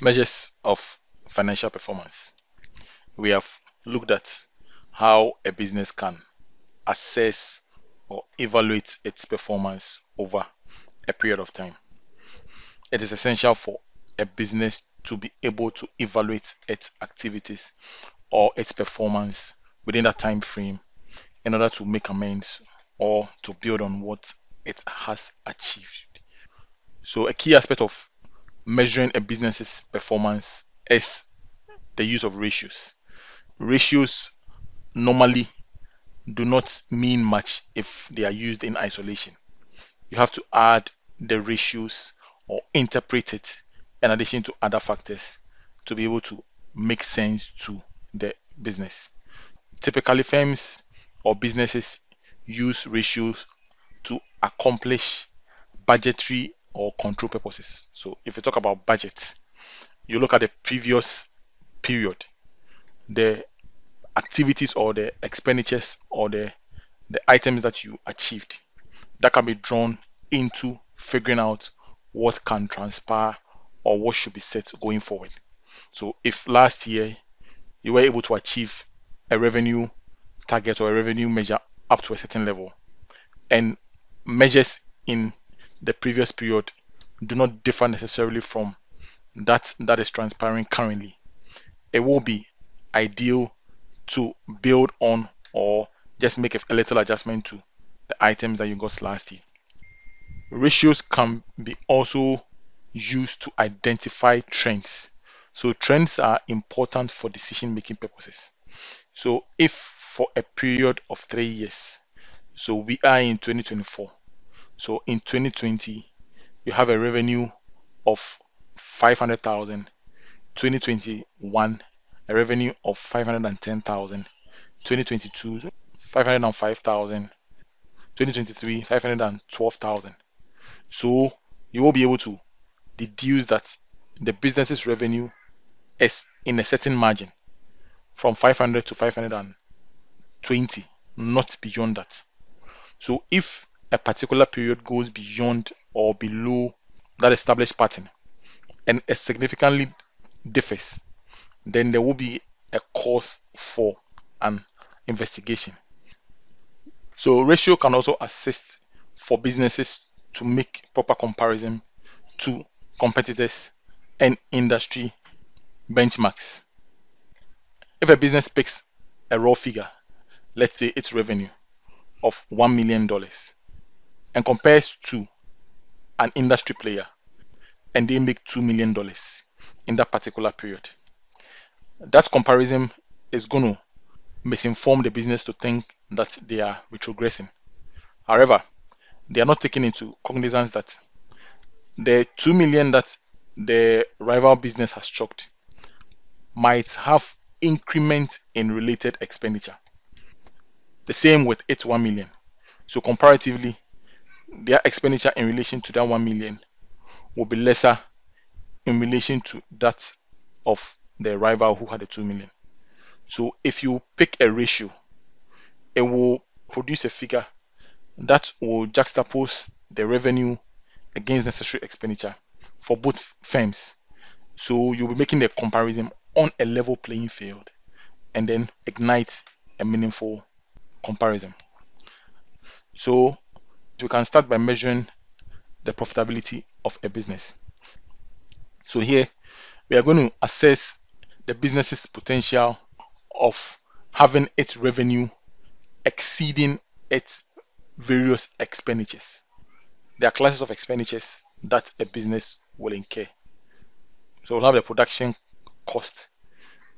Measures of financial performance. We have looked at how a business can assess or evaluate its performance over a period of time. It is essential for a business to be able to evaluate its activities or its performance within that time frame in order to make amends or to build on what it has achieved. So, a key aspect of measuring a business's performance is the use of ratios. Ratios normally do not mean much if they are used in isolation. You have to add the ratios or interpret it in addition to other factors to be able to make sense to the business. Typically, firms or businesses use ratios to accomplish budgetary or control purposes. So if you talk about budgets, you look at the previous period, the activities or the expenditures or the the items that you achieved that can be drawn into figuring out what can transpire or what should be set going forward. So if last year you were able to achieve a revenue target or a revenue measure up to a certain level and measures in the previous period do not differ necessarily from that that is transpiring currently. It will be ideal to build on or just make a little adjustment to the items that you got last year. Ratios can be also used to identify trends. So trends are important for decision making purposes. So if for a period of three years, so we are in 2024. So in 2020, you have a revenue of 500,000. 2021, a revenue of 510,000. 2022, 505,000. 2023, 512,000. So you will be able to deduce that the business's revenue is in a certain margin from 500 to 520, not beyond that. So if a particular period goes beyond or below that established pattern and it significantly differs, then there will be a cause for an investigation. So ratio can also assist for businesses to make proper comparison to competitors and industry benchmarks. If a business picks a raw figure, let's say its revenue of $1 million, and compares to an industry player, and they make $2 million in that particular period, that comparison is going to misinform the business to think that they are retrogressing. However, they are not taking into cognizance that the 2 million that the rival business has chalked might have increment in related expenditure. The same with its 1 million. So comparatively, their expenditure in relation to that 1 million will be lesser in relation to that of the rival who had the 2 million. So if you pick a ratio, it will produce a figure that will juxtapose the revenue against necessary expenditure for both firms. So you'll be making the comparison on a level playing field and then ignite a meaningful comparison. So we can start by measuring the profitability of a business. So here we are going to assess the business's potential of having its revenue exceeding its various expenditures. There are classes of expenditures that a business will incur. So we'll have the production cost,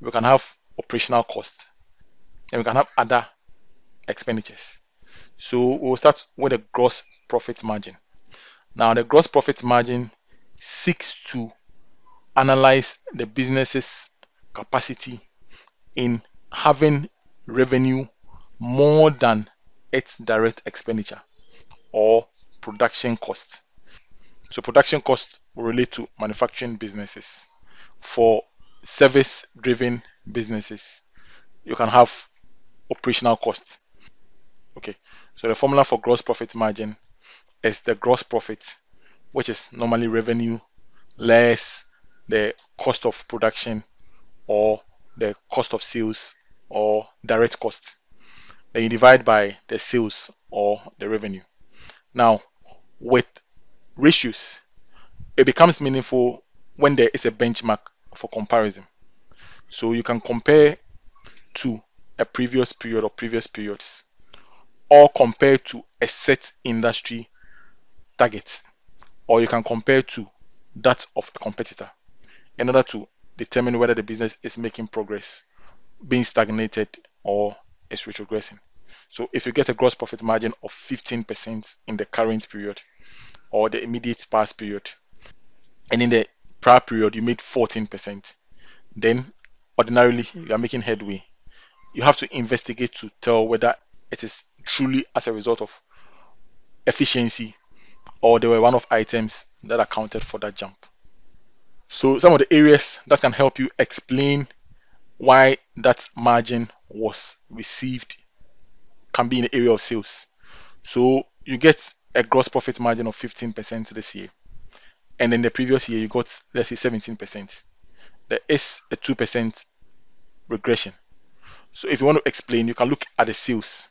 we can have operational cost, and we can have other expenditures. So we'll start with the gross profit margin. Now the gross profit margin seeks to analyze the business's capacity in having revenue more than its direct expenditure or production costs. So production costs relate to manufacturing businesses. For service driven businesses, you can have operational costs. Okay, so the formula for gross profit margin is the gross profit, which is normally revenue less the cost of production or the cost of sales or direct cost. Then you divide by the sales or the revenue. Now, with ratios, it becomes meaningful when there is a benchmark for comparison. So you can compare to a previous period or previous periods or compare to a set industry target or you can compare to that of a competitor in order to determine whether the business is making progress, being stagnated, or is retrogressing. So if you get a gross profit margin of 15% in the current period or the immediate past period, and in the prior period you made 14%, then ordinarily hmm. you are making headway. You have to investigate to tell whether it is truly as a result of efficiency or they were one-off items that accounted for that jump. So some of the areas that can help you explain why that margin was received can be in the area of sales. So you get a gross profit margin of 15% this year. And in the previous year, you got, let's say, 17%. There is a 2% regression. So if you want to explain, you can look at the sales.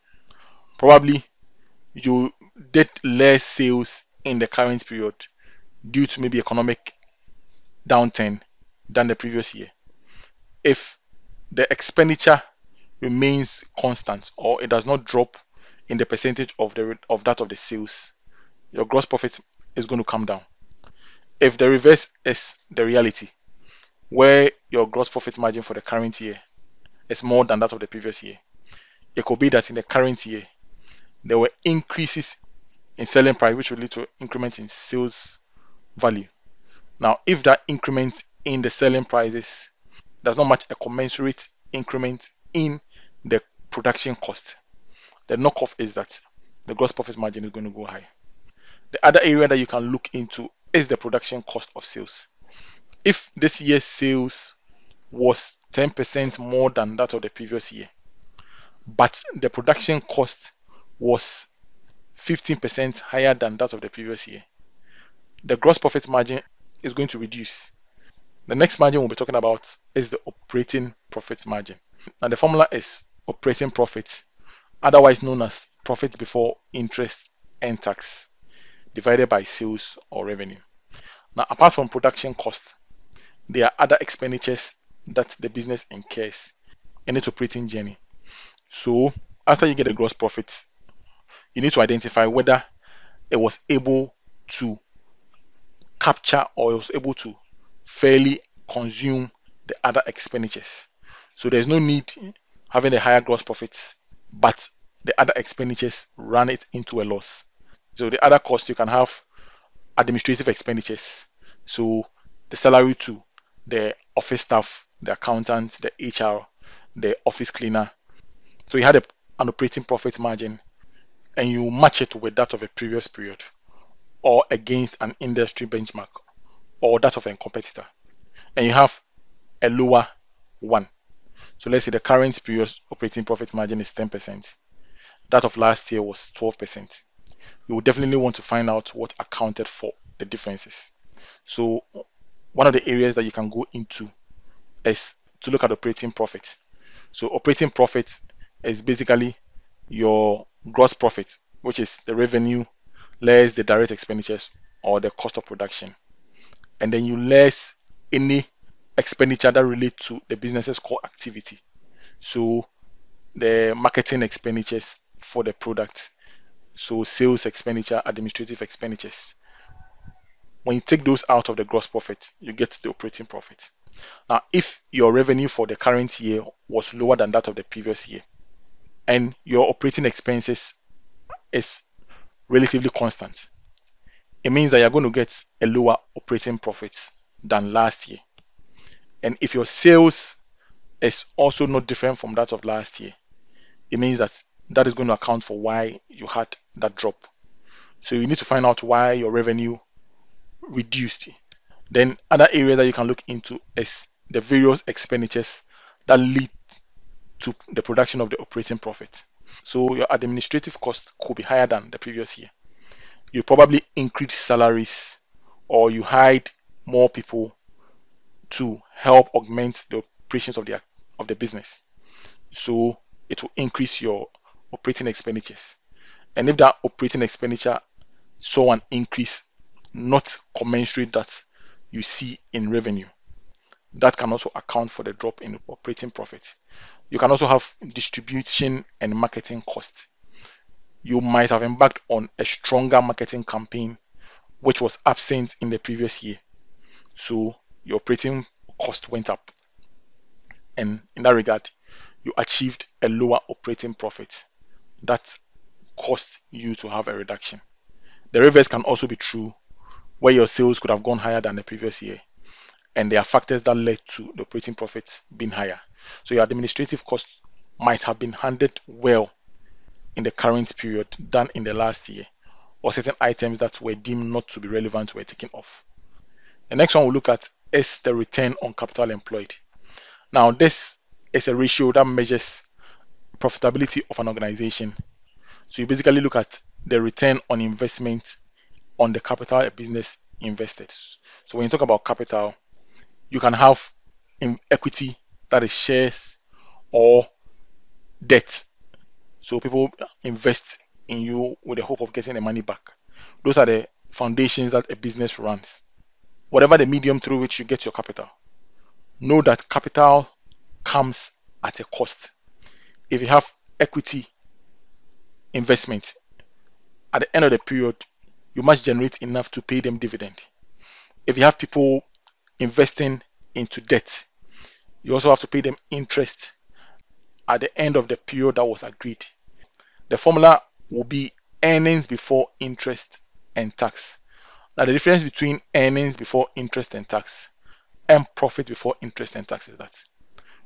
Probably you did less sales in the current period due to maybe economic downturn than the previous year. If the expenditure remains constant or it does not drop in the percentage of the of that of the sales, your gross profit is going to come down. If the reverse is the reality, where your gross profit margin for the current year is more than that of the previous year, it could be that in the current year there were increases in selling price which will lead to increment in sales value. Now, if that increment in the selling prices does not match a commensurate increment in the production cost, the knockoff is that the gross profit margin is going to go high. The other area that you can look into is the production cost of sales. If this year's sales was 10% more than that of the previous year, but the production cost was 15% higher than that of the previous year, the gross profit margin is going to reduce. The next margin we'll be talking about is the operating profit margin. Now the formula is operating profit, otherwise known as profit before interest and tax, divided by sales or revenue. Now apart from production cost, there are other expenditures that the business incurs in its operating journey. So after you get the gross profit, you need to identify whether it was able to capture or it was able to fairly consume the other expenditures. So there's no need having a higher gross profits, but the other expenditures run it into a loss. So the other cost you can have administrative expenditures. So the salary to the office staff, the accountant, the HR, the office cleaner. So you had a, an operating profit margin and you match it with that of a previous period or against an industry benchmark or that of a competitor and you have a lower one. So let's say the current period operating profit margin is 10%. That of last year was 12%. You will definitely want to find out what accounted for the differences. So one of the areas that you can go into is to look at operating profit. So operating profit is basically your gross profit, which is the revenue less the direct expenditures or the cost of production. And then you less any expenditure that relate to the business's core activity. So the marketing expenditures for the product, so sales expenditure, administrative expenditures. When you take those out of the gross profit, you get the operating profit. Now, if your revenue for the current year was lower than that of the previous year, and your operating expenses is relatively constant, it means that you're going to get a lower operating profit than last year. And if your sales is also not different from that of last year, it means that that is going to account for why you had that drop. So you need to find out why your revenue reduced. Then other area that you can look into is the various expenditures that lead to the production of the operating profit. So your administrative cost could be higher than the previous year. You probably increase salaries or you hired more people to help augment the operations of the of the business. So it will increase your operating expenditures. And if that operating expenditure saw an increase not commensurate that you see in revenue, that can also account for the drop in operating profit. You can also have distribution and marketing costs. You might have embarked on a stronger marketing campaign which was absent in the previous year. So your operating cost went up. And in that regard, you achieved a lower operating profit. That cost you to have a reduction. The reverse can also be true where your sales could have gone higher than the previous year. And there are factors that led to the operating profits being higher. So your administrative cost might have been handled well in the current period than in the last year, or certain items that were deemed not to be relevant were taken off. The next one we'll look at is the return on capital employed. Now, this is a ratio that measures profitability of an organization. So you basically look at the return on investment on the capital a business invested. So when you talk about capital, you can have in equity that is shares or debt. So people invest in you with the hope of getting the money back. Those are the foundations that a business runs. Whatever the medium through which you get your capital, know that capital comes at a cost. If you have equity investment, at the end of the period, you must generate enough to pay them dividend. If you have people investing into debt, you also have to pay them interest at the end of the period that was agreed. The formula will be earnings before interest and tax. Now, the difference between earnings before interest and tax and profit before interest and tax is that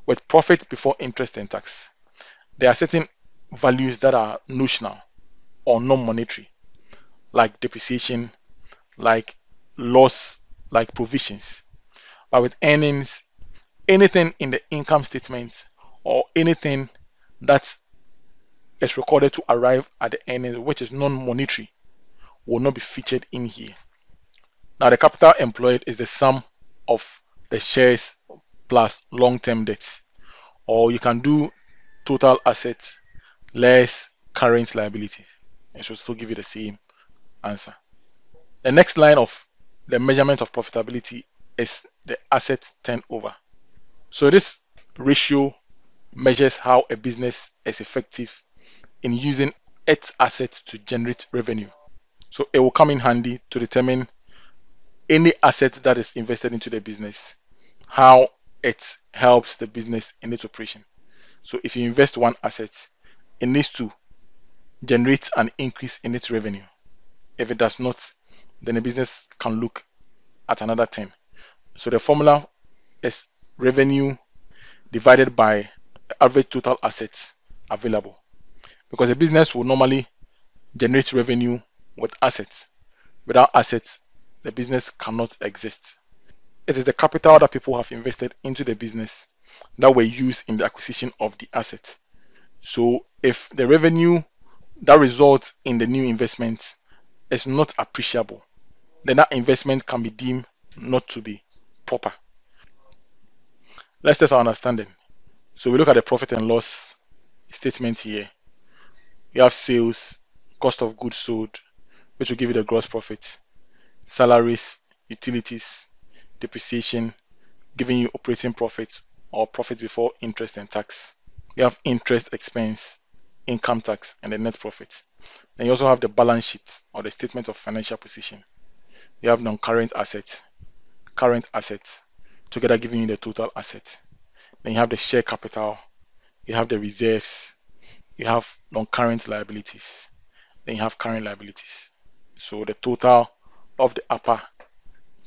with profit before interest and tax, there are certain values that are notional or non-monetary, like depreciation, like loss, like provisions. But with earnings, anything in the income statement or anything that is recorded to arrive at the earnings, which is non-monetary, will not be featured in here. Now, the capital employed is the sum of the shares plus long-term debts, or you can do total assets less current liabilities. It should still give you the same answer. The next line of the measurement of profitability is the asset turnover. So this ratio measures how a business is effective in using its assets to generate revenue. So it will come in handy to determine any asset that is invested into the business, how it helps the business in its operation. So if you invest one asset, it needs to generate an increase in its revenue. If it does not, then the business can look at another 10. So the formula is revenue divided by average total assets available. Because a business will normally generate revenue with assets. Without assets, the business cannot exist. It is the capital that people have invested into the business that were used in the acquisition of the asset. So if the revenue that results in the new investment is not appreciable, then that investment can be deemed not to be proper. Let's test our understanding. So we look at the profit and loss statement here. We have sales, cost of goods sold, which will give you the gross profit, salaries, utilities, depreciation, giving you operating profit or profit before interest and tax. You have interest expense, income tax, and the net profit. Then you also have the balance sheet or the statement of financial position. You have non-current assets, current assets, together giving you the total asset. Then you have the share capital, you have the reserves, you have non-current liabilities, then you have current liabilities. So the total of the upper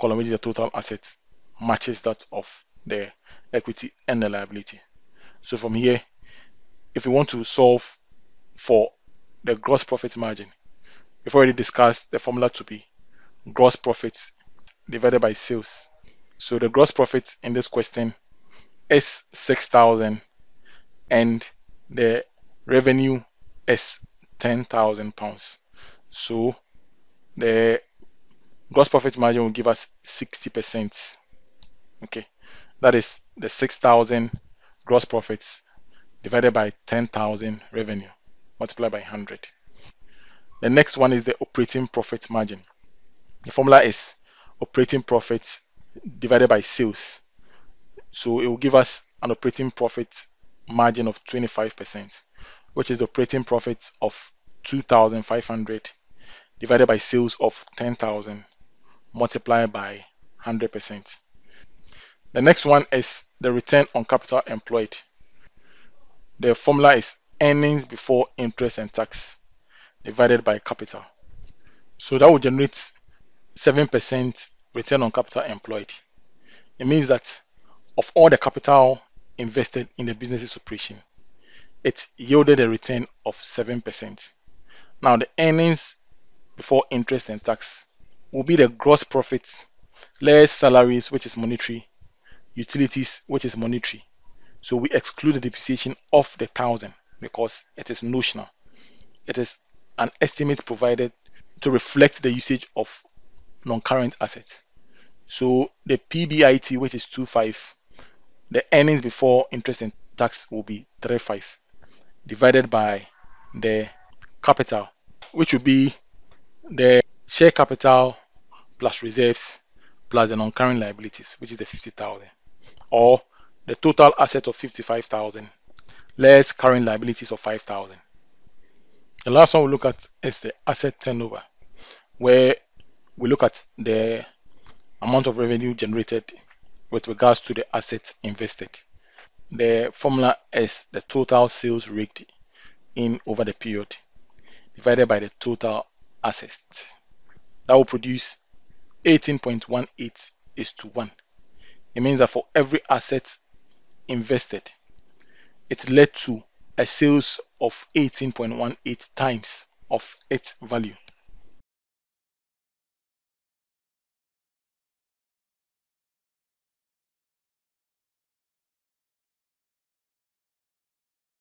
column, which is the total assets, matches that of the equity and the liability. So from here, if we want to solve for the gross profit margin, we've already discussed the formula to be gross profits divided by sales. So the gross profit in this question is 6,000 and the revenue is 10,000 pounds. So the gross profit margin will give us 60%. Okay, That is the 6,000 gross profits divided by 10,000 revenue multiplied by 100. The next one is the operating profit margin. The formula is operating profits divided by sales. So it will give us an operating profit margin of 25%, which is the operating profit of 2,500 divided by sales of 10,000 multiplied by 100%. The next one is the return on capital employed. The formula is earnings before interest and tax divided by capital. So that will generate 7% return on capital employed. It means that of all the capital invested in the business's operation, it yielded a return of 7%. Now, the earnings before interest and tax will be the gross profit less salaries, which is monetary, utilities, which is monetary. So we exclude the depreciation of the thousand because it is notional. It is an estimate provided to reflect the usage of non-current assets. So the PBIT, which is 25, the earnings before interest and tax will be 35 divided by the capital, which will be the share capital plus reserves plus the non-current liabilities, which is the 50,000, or the total asset of 55,000 less current liabilities of 5,000. The last one we'll look at is the asset turnover, where we look at the amount of revenue generated with regards to the assets invested. The formula is the total sales raked in over the period divided by the total assets. That will produce 18.18 is to 1. It means that for every asset invested, it led to a sales of 18.18 times of its value.